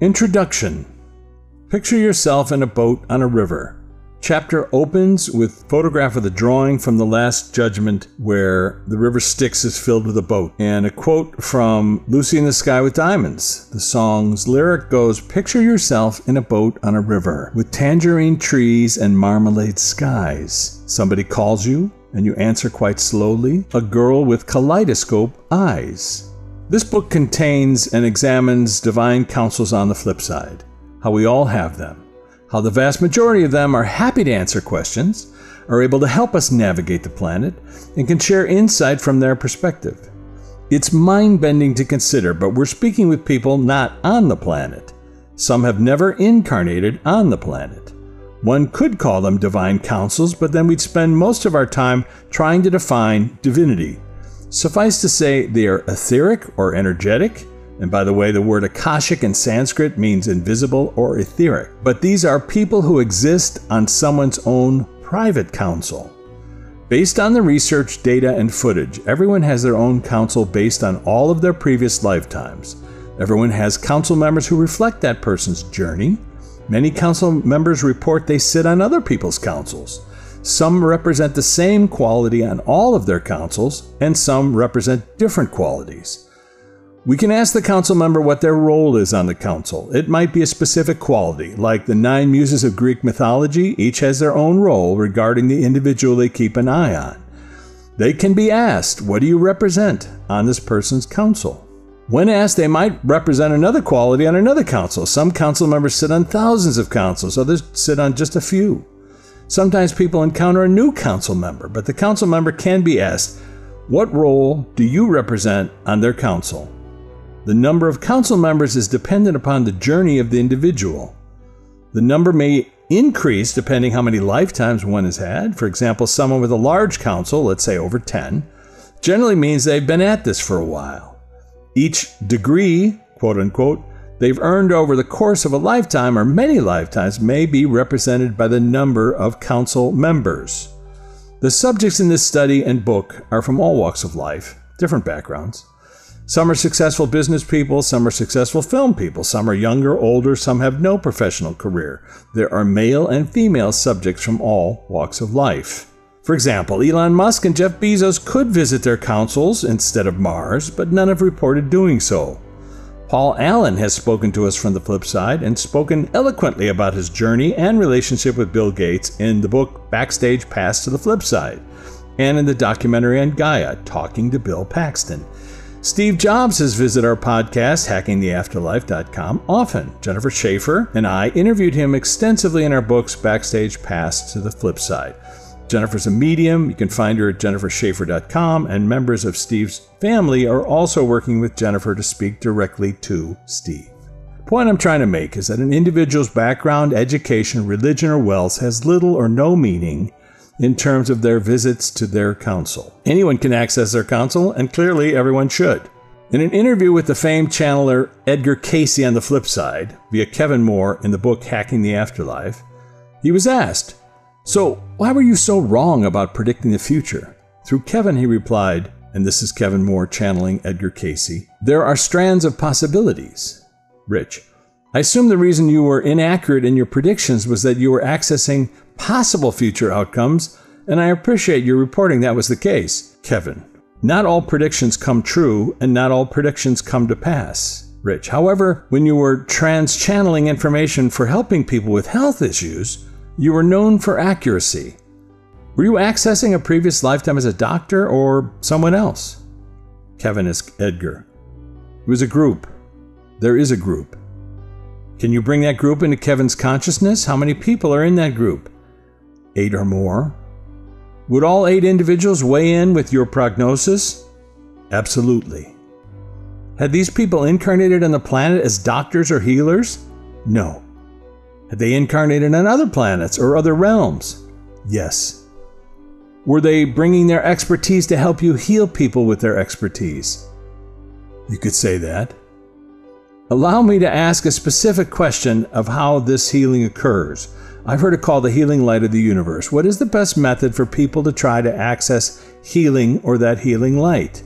Introduction Picture yourself in a boat on a river. Chapter opens with photograph of the drawing from the Last Judgment where the river Styx is filled with a boat and a quote from Lucy in the Sky with Diamonds. The song's lyric goes Picture yourself in a boat on a river with tangerine trees and marmalade skies. Somebody calls you and you answer quite slowly. A girl with kaleidoscope eyes. This book contains and examines divine councils on the flip side, how we all have them how the vast majority of them are happy to answer questions, are able to help us navigate the planet, and can share insight from their perspective. It's mind bending to consider, but we're speaking with people not on the planet. Some have never incarnated on the planet. One could call them divine councils, but then we'd spend most of our time trying to define divinity. Suffice to say, they are etheric or energetic, and by the way, the word Akashic in Sanskrit means invisible or etheric. But these are people who exist on someone's own private council. Based on the research, data, and footage, everyone has their own council based on all of their previous lifetimes. Everyone has council members who reflect that person's journey. Many council members report they sit on other people's councils. Some represent the same quality on all of their councils, and some represent different qualities. We can ask the council member what their role is on the council. It might be a specific quality, like the nine muses of Greek mythology, each has their own role regarding the individual they keep an eye on. They can be asked, What do you represent on this person's council? When asked, they might represent another quality on another council. Some council members sit on thousands of councils, others sit on just a few. Sometimes people encounter a new council member, but the council member can be asked, What role do you represent on their council? The number of council members is dependent upon the journey of the individual. The number may increase depending how many lifetimes one has had. For example, someone with a large council, let's say over 10, generally means they've been at this for a while. Each degree, quote unquote, they've earned over the course of a lifetime or many lifetimes may be represented by the number of council members. The subjects in this study and book are from all walks of life, different backgrounds. Some are successful business people, some are successful film people, some are younger, older, some have no professional career. There are male and female subjects from all walks of life. For example, Elon Musk and Jeff Bezos could visit their councils instead of Mars, but none have reported doing so. Paul Allen has spoken to us from the flip side and spoken eloquently about his journey and relationship with Bill Gates in the book Backstage Pass to the Flip Side and in the documentary on Gaia, Talking to Bill Paxton. Steve Jobs has visited our podcast, hackingtheafterlife.com, often. Jennifer Shaffer and I interviewed him extensively in our books, Backstage Pass to the Flip Side. Jennifer's a medium. You can find her at jennifershaffer.com, and members of Steve's family are also working with Jennifer to speak directly to Steve. The point I'm trying to make is that an individual's background, education, religion, or wealth has little or no meaning in terms of their visits to their council. Anyone can access their council, and clearly everyone should. In an interview with the famed channeler Edgar Cayce on the flip side, via Kevin Moore in the book Hacking the Afterlife, he was asked, So, why were you so wrong about predicting the future? Through Kevin, he replied, and this is Kevin Moore channeling Edgar Cayce there are strands of possibilities. Rich, I assume the reason you were inaccurate in your predictions was that you were accessing possible future outcomes, and I appreciate your reporting that was the case. Kevin. Not all predictions come true, and not all predictions come to pass. Rich. However, when you were trans channeling information for helping people with health issues, you were known for accuracy. Were you accessing a previous lifetime as a doctor or someone else? Kevin is Edgar. It was a group. There is a group. Can you bring that group into Kevin's consciousness? How many people are in that group? eight or more. Would all eight individuals weigh in with your prognosis? Absolutely. Had these people incarnated on the planet as doctors or healers? No. Had they incarnated on other planets or other realms? Yes. Were they bringing their expertise to help you heal people with their expertise? You could say that. Allow me to ask a specific question of how this healing occurs. I've heard it called the healing light of the universe. What is the best method for people to try to access healing or that healing light?